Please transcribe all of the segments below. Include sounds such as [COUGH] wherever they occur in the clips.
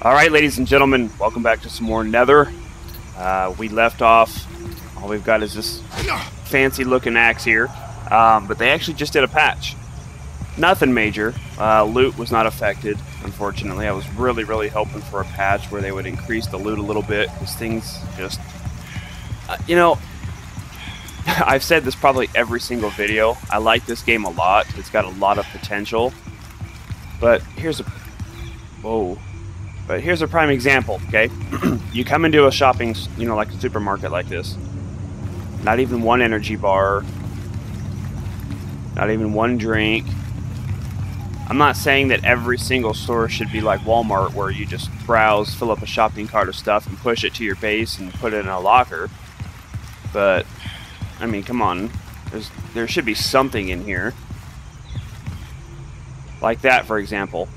All right, ladies and gentlemen, welcome back to some more Nether. Uh, we left off. All we've got is this fancy-looking axe here, um, but they actually just did a patch. Nothing major. Uh, loot was not affected, unfortunately. I was really, really hoping for a patch where they would increase the loot a little bit, because things just... Uh, you know, [LAUGHS] I've said this probably every single video. I like this game a lot. It's got a lot of potential. But here's a... Whoa. But here's a prime example, okay? [CLEARS THROAT] you come into a shopping, you know, like a supermarket like this. Not even one energy bar. Not even one drink. I'm not saying that every single store should be like Walmart where you just browse, fill up a shopping cart of stuff and push it to your base and put it in a locker. But, I mean, come on. There's, there should be something in here. Like that, for example.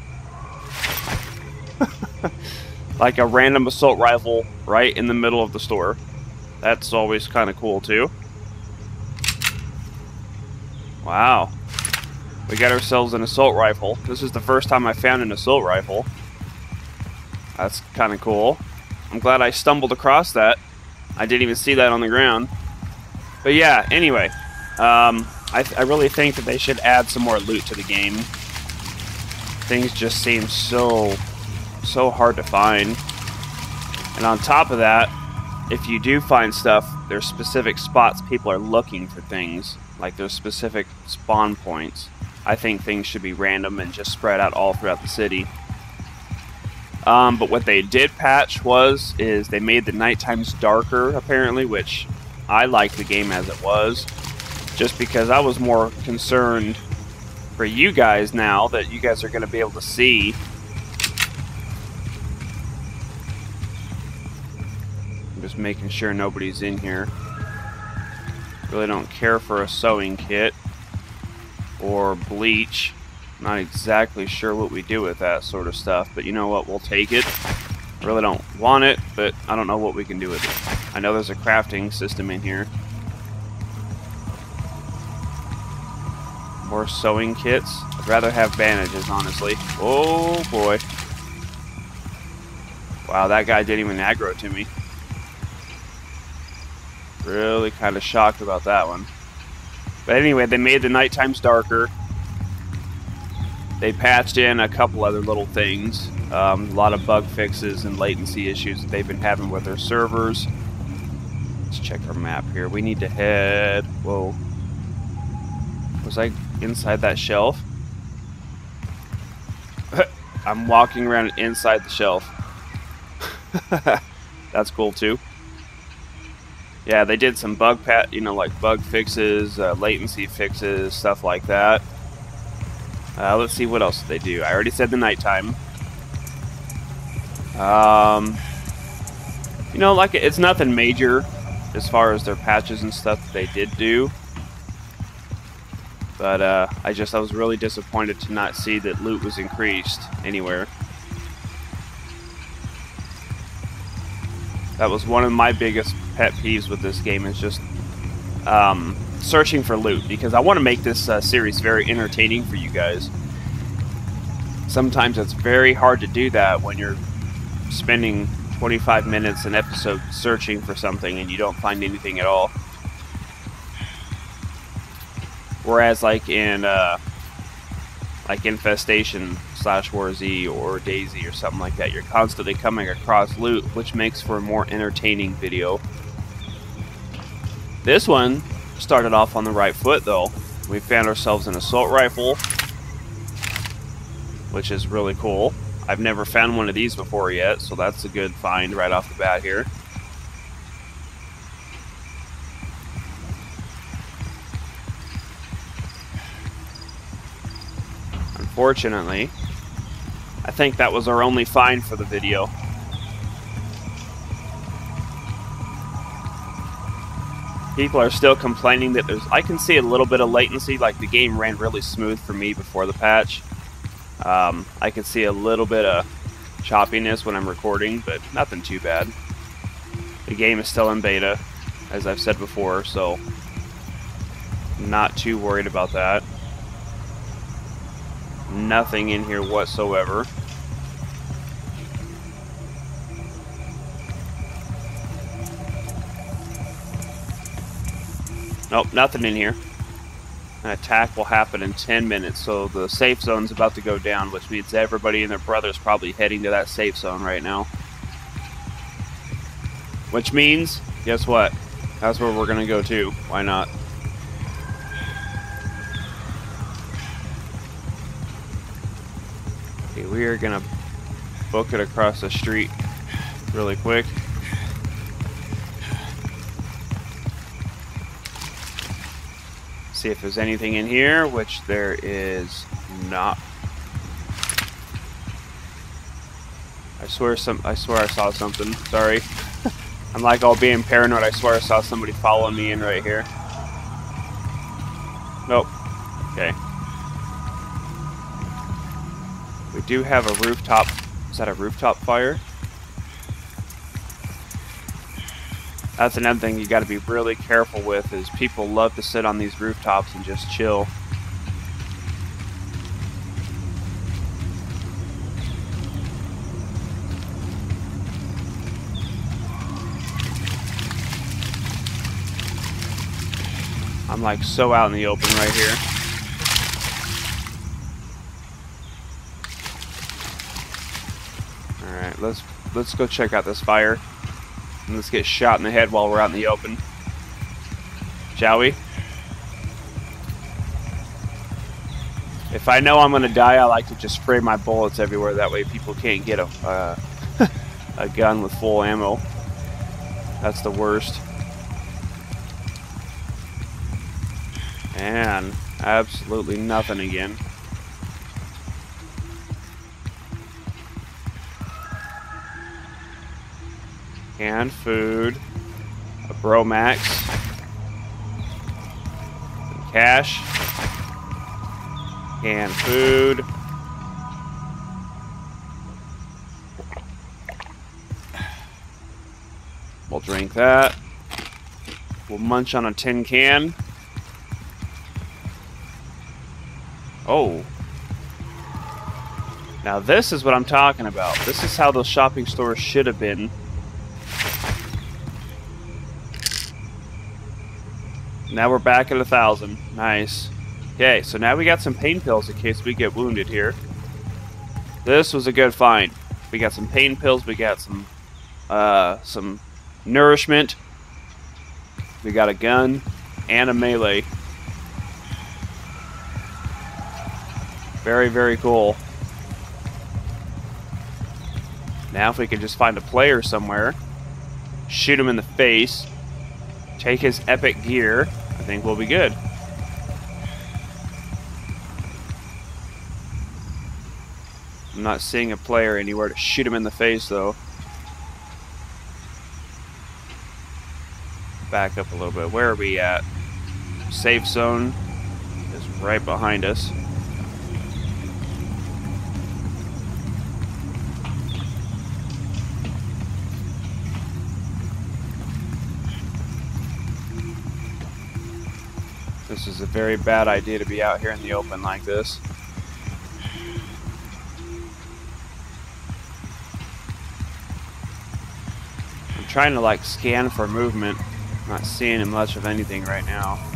Like a random assault rifle right in the middle of the store. That's always kind of cool too. Wow. We got ourselves an assault rifle. This is the first time I found an assault rifle. That's kind of cool. I'm glad I stumbled across that. I didn't even see that on the ground. But yeah, anyway. Um, I, I really think that they should add some more loot to the game. Things just seem so so hard to find. And on top of that, if you do find stuff, there's specific spots people are looking for things. Like there's specific spawn points. I think things should be random and just spread out all throughout the city. Um, but what they did patch was is they made the night times darker apparently, which I liked the game as it was, just because I was more concerned for you guys now that you guys are going to be able to see making sure nobody's in here. Really don't care for a sewing kit or bleach. Not exactly sure what we do with that sort of stuff, but you know what, we'll take it. Really don't want it, but I don't know what we can do with it. I know there's a crafting system in here. More sewing kits. I'd rather have bandages, honestly. Oh boy. Wow, that guy didn't even aggro to me. Really kind of shocked about that one. But anyway, they made the night times darker. They patched in a couple other little things. Um, a lot of bug fixes and latency issues that they've been having with their servers. Let's check our map here. We need to head... Whoa. Was I inside that shelf? [LAUGHS] I'm walking around inside the shelf. [LAUGHS] That's cool too yeah, they did some bug pat, you know, like bug fixes, uh, latency fixes, stuff like that. Uh, let's see what else they do. I already said the nighttime. Um, you know, like it's nothing major as far as their patches and stuff that they did do. But uh, I just I was really disappointed to not see that loot was increased anywhere. That was one of my biggest pet peeves with this game is just um, searching for loot because I want to make this uh, series very entertaining for you guys. Sometimes it's very hard to do that when you're spending 25 minutes an episode searching for something and you don't find anything at all. Whereas, like in uh, like Infestation slash War Z or DayZ or something like that, you're constantly coming across loot, which makes for a more entertaining video. This one started off on the right foot, though. We found ourselves an assault rifle, which is really cool. I've never found one of these before yet, so that's a good find right off the bat here. Unfortunately, I think that was our only find for the video. people are still complaining that there's I can see a little bit of latency like the game ran really smooth for me before the patch. Um, I can see a little bit of choppiness when I'm recording but nothing too bad. The game is still in beta as I've said before so not too worried about that nothing in here whatsoever. Nope, nothing in here. An attack will happen in 10 minutes, so the safe zone's about to go down, which means everybody and their brother's probably heading to that safe zone right now. Which means, guess what? That's where we're gonna go to. Why not? Okay, we are gonna book it across the street really quick. See if there's anything in here, which there is not. I swear some I swear I saw something. Sorry. [LAUGHS] I'm like all being paranoid. I swear I saw somebody following me in right here. Do have a rooftop. Is that a rooftop fire? That's another thing you got to be really careful with is people love to sit on these rooftops and just chill. I'm like so out in the open right here. Alright, let's let's go check out this fire. And let's get shot in the head while we're out in the open. Shall we? If I know I'm going to die, I like to just spray my bullets everywhere. That way people can't get a, uh, [LAUGHS] a gun with full ammo. That's the worst. And absolutely nothing again. Canned food. A Bromax. Some Cash. Canned food. We'll drink that. We'll munch on a tin can. Oh. Now this is what I'm talking about. This is how those shopping stores should have been. Now we're back at a thousand. Nice. Okay, so now we got some pain pills in case we get wounded here. This was a good find. We got some pain pills. We got some, uh, some nourishment. We got a gun and a melee. Very, very cool. Now if we can just find a player somewhere, shoot him in the face, take his epic gear, I think we'll be good. I'm not seeing a player anywhere to shoot him in the face though. Back up a little bit. Where are we at? Safe zone is right behind us. This is a very bad idea to be out here in the open like this. I'm trying to like scan for movement. not seeing much of anything right now.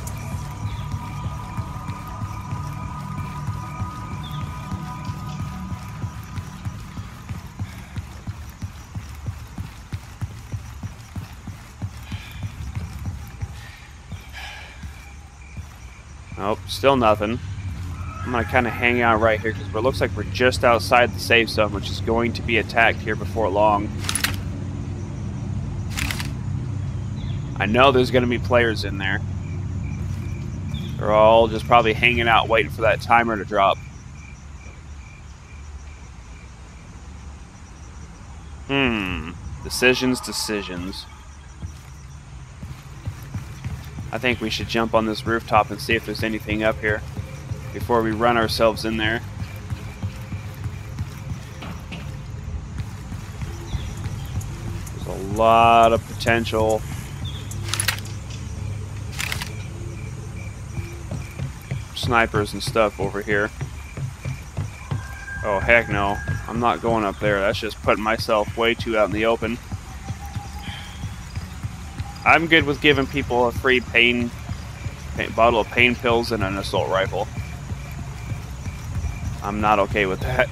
Nope, still nothing. I'm going to kind of hang out right here because it looks like we're just outside the safe zone, which is going to be attacked here before long. I know there's going to be players in there. They're all just probably hanging out waiting for that timer to drop. Hmm. Decisions, decisions. I think we should jump on this rooftop and see if there's anything up here before we run ourselves in there. There's a lot of potential. Snipers and stuff over here. Oh, heck no. I'm not going up there. That's just putting myself way too out in the open. I'm good with giving people a free pain pain, bottle of pain pills and an assault rifle. I'm not okay with that.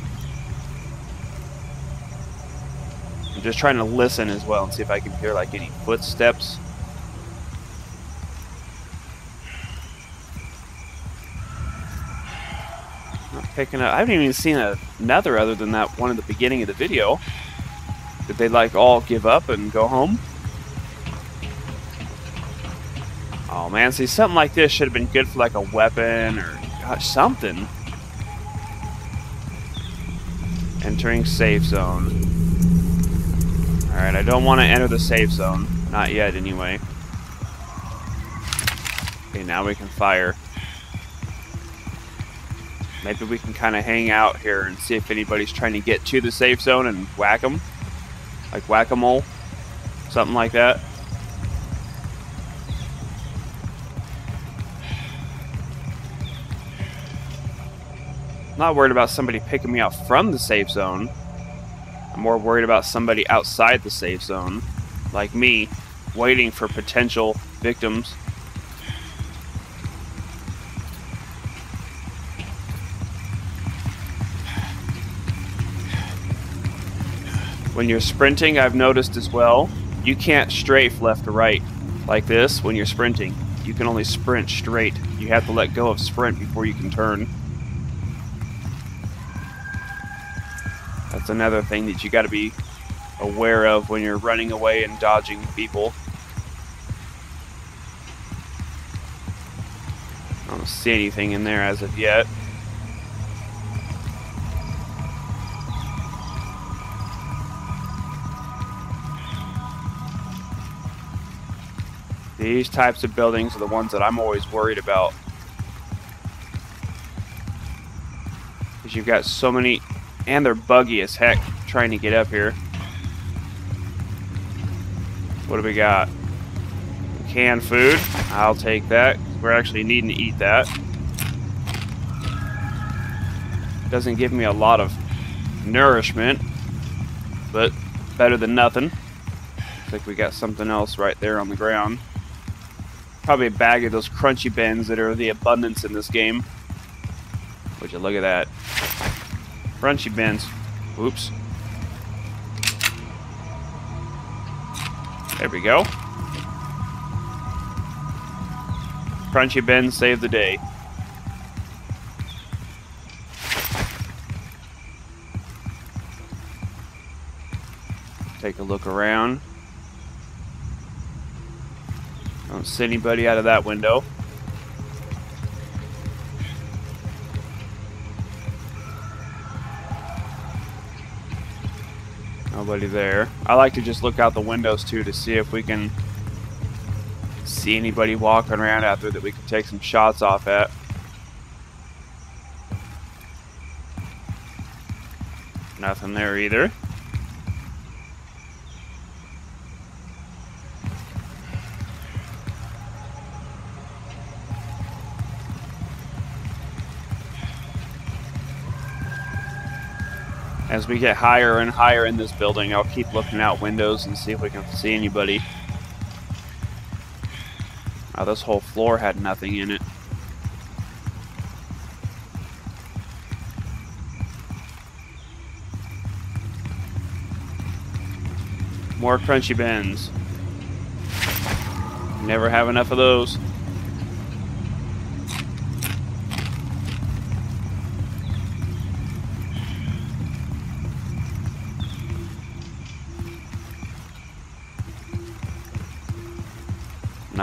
I'm just trying to listen as well and see if I can hear like any footsteps. Not picking up. I haven't even seen another other than that one at the beginning of the video. Did they like all give up and go home? Oh man, see something like this should have been good for like a weapon or gosh, something. Entering safe zone. Alright, I don't want to enter the safe zone. Not yet, anyway. Okay, now we can fire. Maybe we can kind of hang out here and see if anybody's trying to get to the safe zone and whack them. Like whack-a-mole. Something like that. Not worried about somebody picking me up from the safe zone. I'm more worried about somebody outside the safe zone, like me, waiting for potential victims. When you're sprinting, I've noticed as well, you can't strafe left to right like this when you're sprinting. You can only sprint straight. You have to let go of sprint before you can turn. That's another thing that you got to be aware of when you're running away and dodging people. I don't see anything in there as of yet. These types of buildings are the ones that I'm always worried about. Because you've got so many and they're buggy as heck trying to get up here. What do we got? Canned food. I'll take that. We're actually needing to eat that. Doesn't give me a lot of nourishment, but better than nothing. Looks like we got something else right there on the ground. Probably a bag of those crunchy bins that are the abundance in this game. Would you look at that? Crunchy bins. Oops. There we go. Crunchy bins save the day. Take a look around. Don't see anybody out of that window. Nobody there. I like to just look out the windows too to see if we can see anybody walking around out there that we can take some shots off at. Nothing there either. As we get higher and higher in this building, I'll keep looking out windows and see if we can see anybody. Oh, this whole floor had nothing in it. More crunchy bins. Never have enough of those.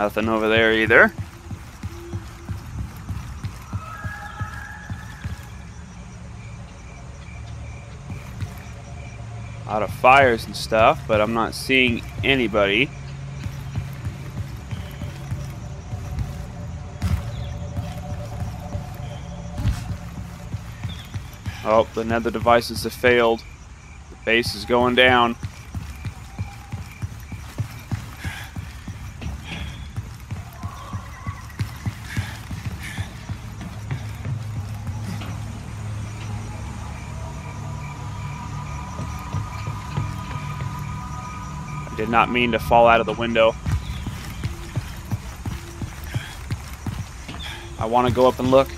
Nothing over there either. A lot of fires and stuff, but I'm not seeing anybody. Oh, the nether devices have failed. The base is going down. I did not mean to fall out of the window. I want to go up and look.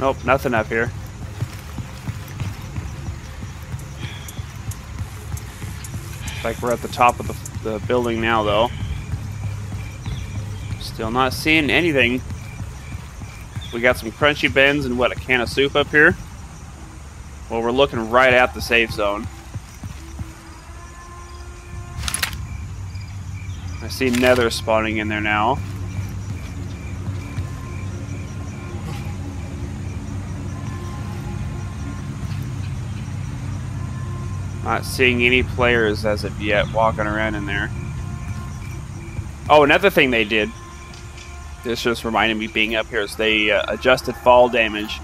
Nope, nothing up here. like we're at the top of the, the building now, though. Still not seeing anything. We got some crunchy bends and what, a can of soup up here? Well, we're looking right at the safe zone. I see nether spawning in there now. Not seeing any players as of yet walking around in there. Oh, another thing they did. This just reminded me being up here is they uh, adjusted fall damage.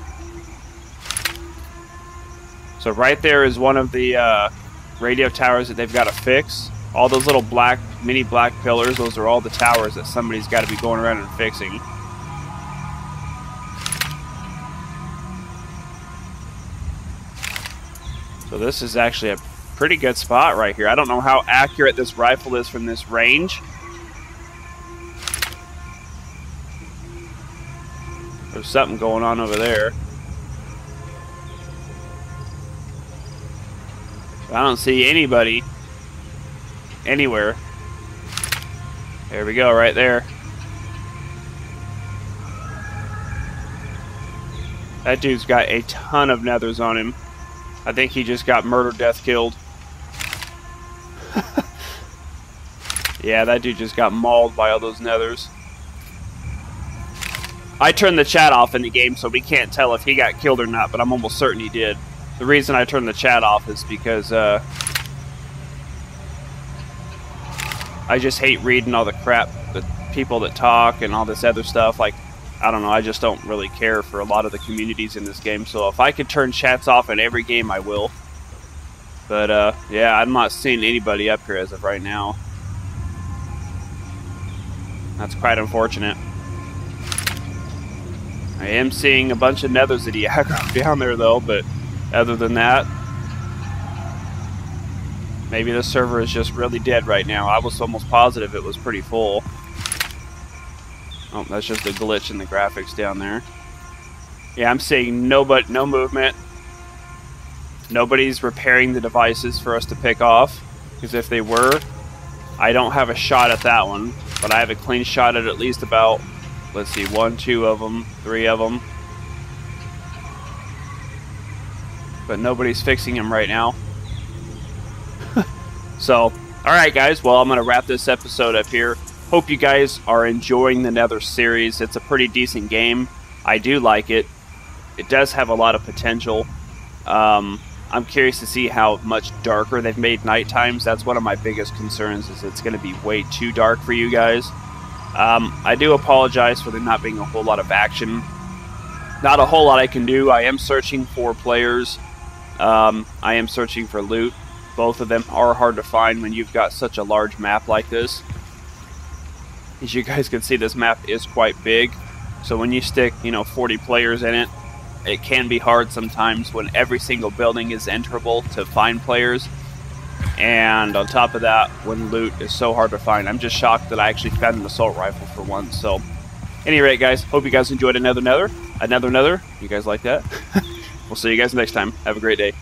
So right there is one of the uh, radio towers that they've got to fix. All those little black, mini black pillars, those are all the towers that somebody's got to be going around and fixing. This is actually a pretty good spot right here. I don't know how accurate this rifle is from this range. There's something going on over there. I don't see anybody anywhere. There we go, right there. That dude's got a ton of nethers on him. I think he just got murder death killed. [LAUGHS] yeah, that dude just got mauled by all those nethers. I turned the chat off in the game, so we can't tell if he got killed or not, but I'm almost certain he did. The reason I turned the chat off is because uh, I just hate reading all the crap that people that talk and all this other stuff. Like, I don't know, I just don't really care for a lot of the communities in this game. So if I could turn chats off in every game, I will. But uh, yeah, I'm not seeing anybody up here as of right now. That's quite unfortunate. I am seeing a bunch of nethers he aggro down there though, but other than that, maybe the server is just really dead right now. I was almost positive it was pretty full. Oh, that's just a glitch in the graphics down there. Yeah, I'm seeing no, but no movement. Nobody's repairing the devices for us to pick off. Because if they were, I don't have a shot at that one. But I have a clean shot at at least about, let's see, one, two of them, three of them. But nobody's fixing them right now. [LAUGHS] so, alright guys, well I'm going to wrap this episode up here. Hope you guys are enjoying the Nether series. It's a pretty decent game. I do like it. It does have a lot of potential. Um, I'm curious to see how much darker they've made night times. That's one of my biggest concerns is it's going to be way too dark for you guys. Um, I do apologize for there not being a whole lot of action. Not a whole lot I can do. I am searching for players. Um, I am searching for loot. Both of them are hard to find when you've got such a large map like this. As you guys can see, this map is quite big. So when you stick, you know, 40 players in it, it can be hard sometimes when every single building is enterable to find players. And on top of that, when loot is so hard to find, I'm just shocked that I actually found an assault rifle for once. So, any rate, guys, hope you guys enjoyed another Nether. Another Nether. You guys like that? [LAUGHS] we'll see you guys next time. Have a great day.